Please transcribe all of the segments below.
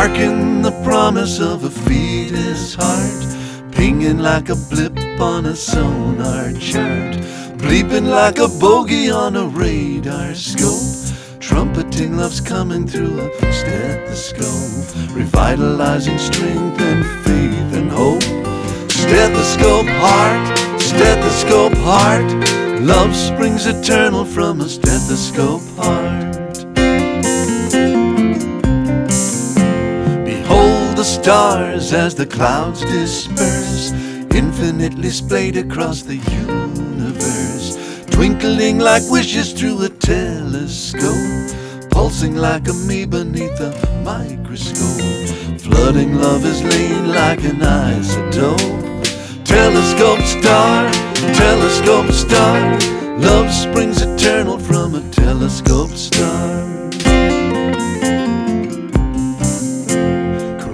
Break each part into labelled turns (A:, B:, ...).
A: Hearken the promise of a fetus heart, pinging like a blip on a sonar chart, bleeping like a bogey on a radar scope. Trumpeting love's coming through a stethoscope, revitalizing strength and faith and hope. Stethoscope heart, stethoscope heart, love springs eternal from a stethoscope heart. Stars as the clouds disperse, infinitely splayed across the universe, twinkling like wishes through a telescope, pulsing like a me beneath a microscope, flooding love is lain like an isotope. Telescope star, telescope star, love springs eternal from a telescope star.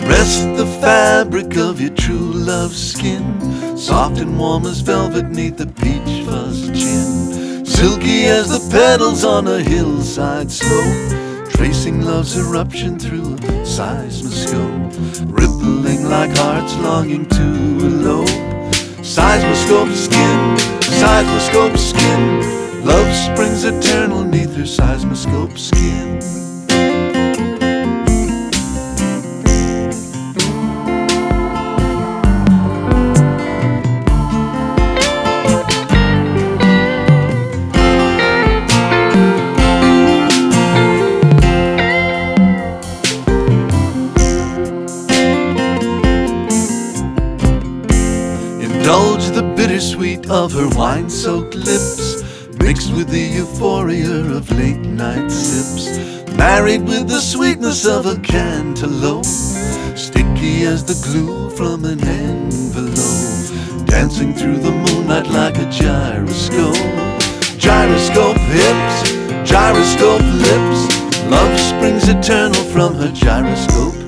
A: Caress the fabric of your true love's skin, soft and warm as velvet neath the peach fuzz chin, silky as the petals on a hillside slope, tracing love's eruption through a seismoscope, rippling like hearts longing to elope. Seismoscope skin, seismoscope skin, love springs eternal neath her seismoscope skin. Indulge the bittersweet of her wine soaked lips, mixed with the euphoria of late night sips, married with the sweetness of a cantaloupe, sticky as the glue from an envelope, dancing through the moonlight like a gyroscope. Gyroscope hips, gyroscope lips, love springs eternal from her gyroscope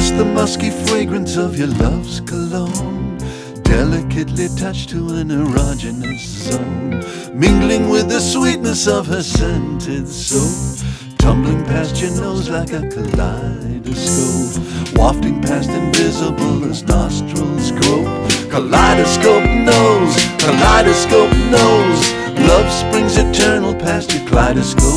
A: The musky fragrance of your love's cologne, delicately touched to an erogenous zone, mingling with the sweetness of her scented soap, tumbling past your nose like a kaleidoscope, wafting past invisible as nostrils grope. Kaleidoscope nose, kaleidoscope nose. Love springs eternal past your kaleidoscope.